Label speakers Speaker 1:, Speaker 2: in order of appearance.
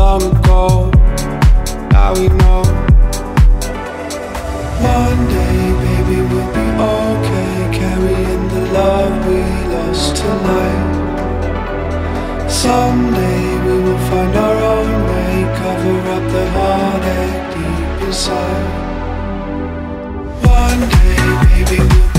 Speaker 1: long ago. Now we know. One day, baby, we'll be okay. Carrying the love we lost tonight. Someday we will find our own way. Cover up the heartache deep inside. One day, baby, we'll